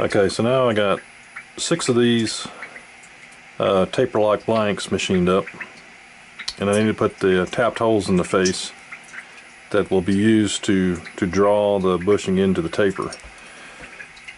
Okay, so now I got six of these uh, taper-lock blanks machined up, and I need to put the tapped holes in the face that will be used to to draw the bushing into the taper.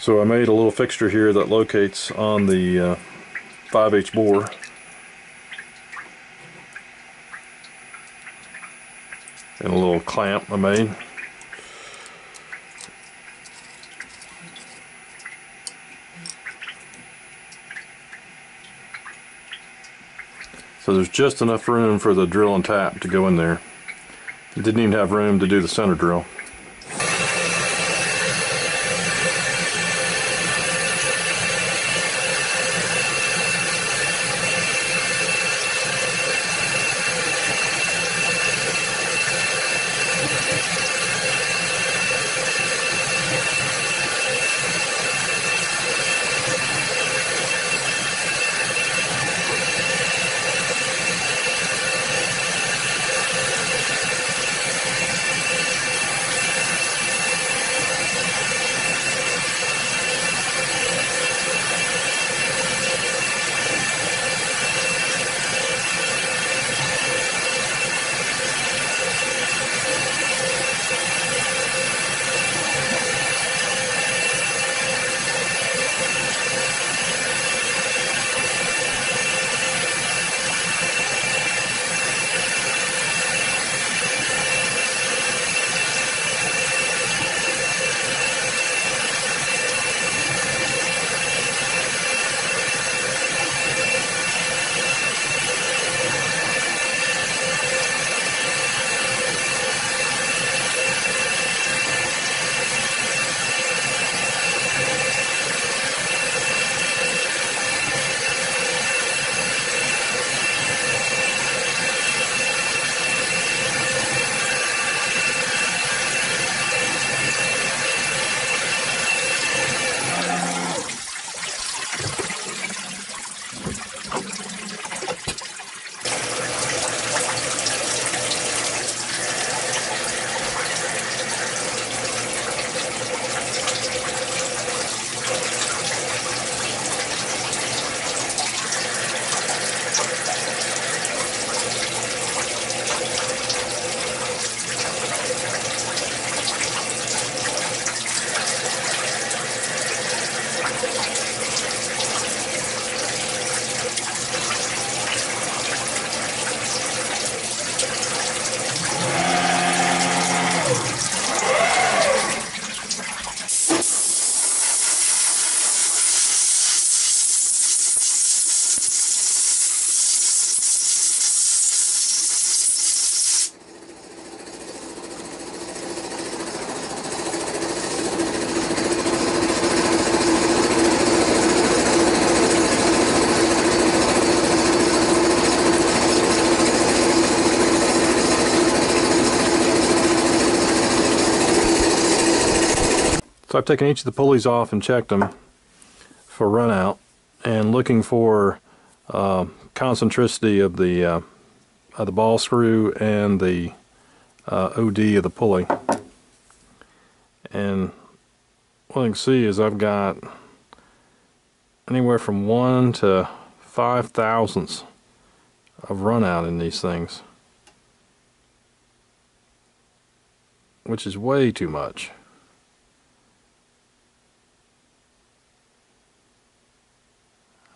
So I made a little fixture here that locates on the uh, 5H bore. And a little clamp I made. There's just enough room for the drill and tap to go in there. It didn't even have room to do the center drill. So I've taken each of the pulleys off and checked them for runout and looking for uh, concentricity of the uh, of the ball screw and the uh, OD of the pulley. And what you can see is I've got anywhere from one to five thousandths of runout in these things, which is way too much.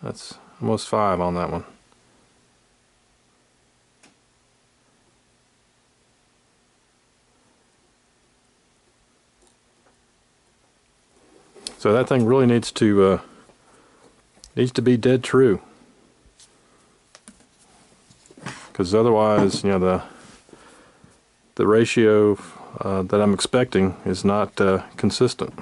That's almost five on that one. So that thing really needs to uh, needs to be dead true, because otherwise, you know, the the ratio uh, that I'm expecting is not uh, consistent.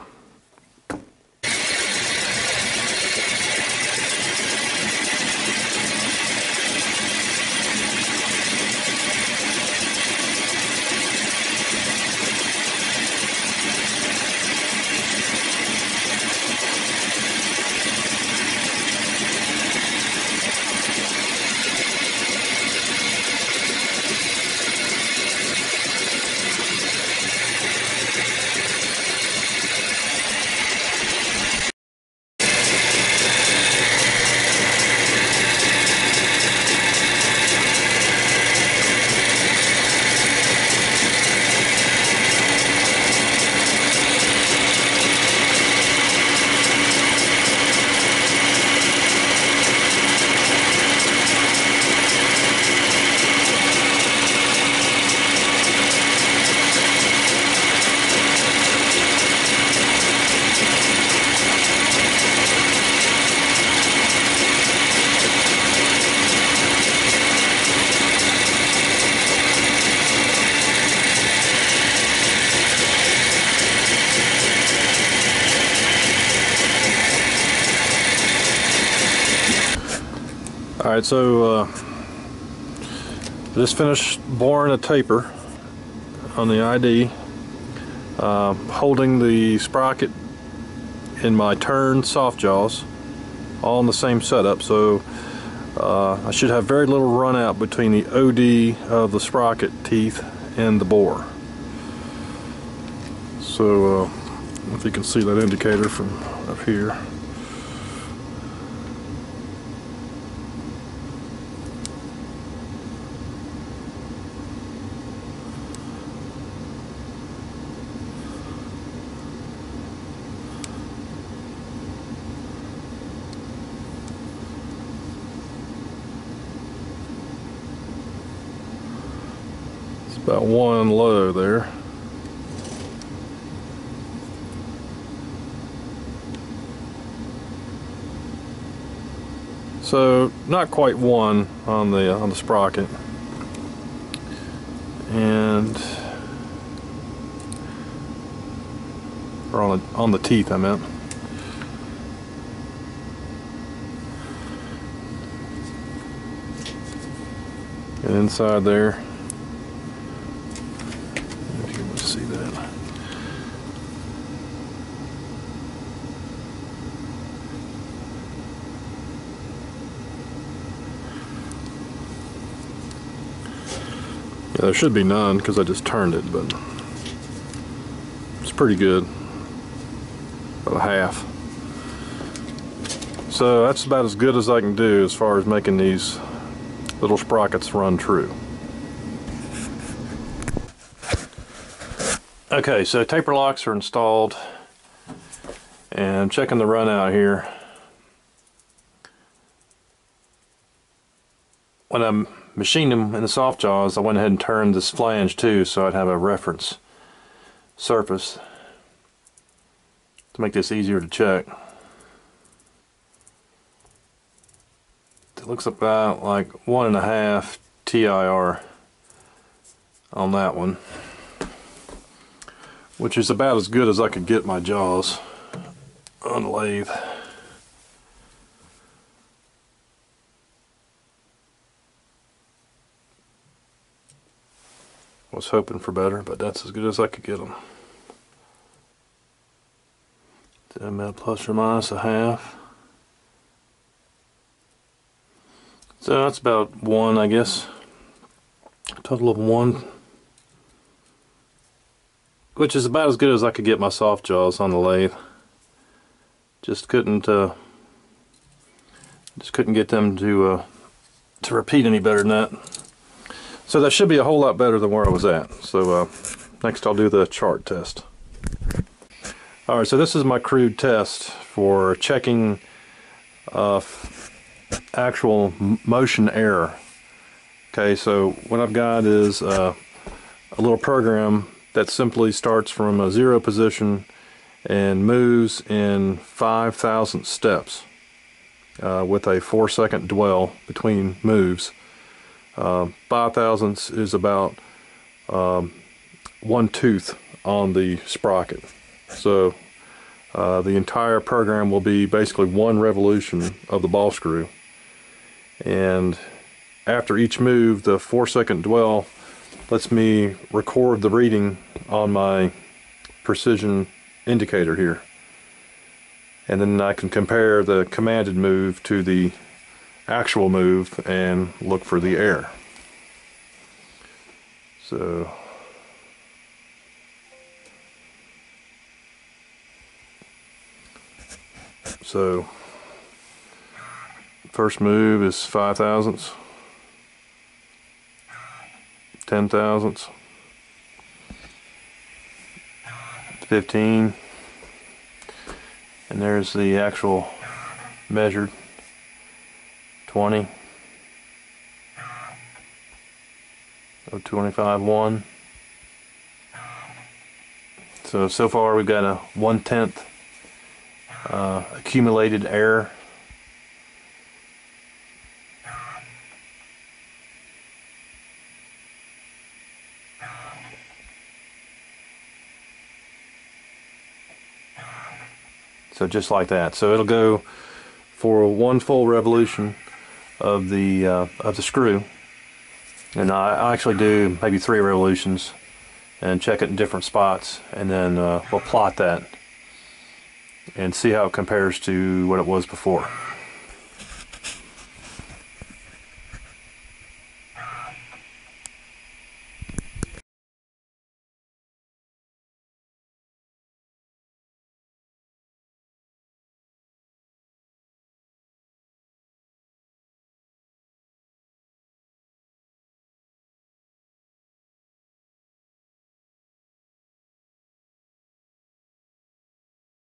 Alright, so uh, just finished boring a taper on the ID, uh, holding the sprocket in my turn soft jaws, all in the same setup. So uh, I should have very little run out between the OD of the sprocket teeth and the bore. So uh, if you can see that indicator from up here. About one low there. So not quite one on the on the sprocket, and or on the on the teeth I meant. And inside there, if you can see that. Yeah, there should be none because I just turned it, but it's pretty good. About a half. So that's about as good as I can do as far as making these little sprockets run true. Okay, so taper locks are installed and I'm checking the run out here. When I'm machined them in the soft jaws, I went ahead and turned this flange too so I'd have a reference surface to make this easier to check. It looks about like one and a half TIR on that one, which is about as good as I could get my jaws on the lathe. Was hoping for better, but that's as good as I could get them. About plus or minus a half. So that's about one, I guess. Total of one. Which is about as good as I could get my soft jaws on the lathe. Just couldn't, uh, just couldn't get them to, uh, to repeat any better than that. So that should be a whole lot better than where I was at. So uh, next I'll do the chart test. Alright, so this is my crude test for checking uh, actual motion error. Okay, so what I've got is uh, a little program that simply starts from a zero position and moves in 5,000 steps uh, with a four second dwell between moves. Uh, five thousandths is about um, one tooth on the sprocket. So uh, the entire program will be basically one revolution of the ball screw. And after each move, the four second dwell lets me record the reading on my precision indicator here. And then I can compare the commanded move to the actual move and look for the air. So so first move is five thousandths, ten thousandths, fifteen, and there's the actual measured 20 oh 25 1 so so far we've got a one tenth uh, accumulated error. So just like that. So it'll go for one full revolution of the uh, of the screw, and I, actually do maybe three revolutions and check it in different spots, and then uh, we'll plot that and see how it compares to what it was before.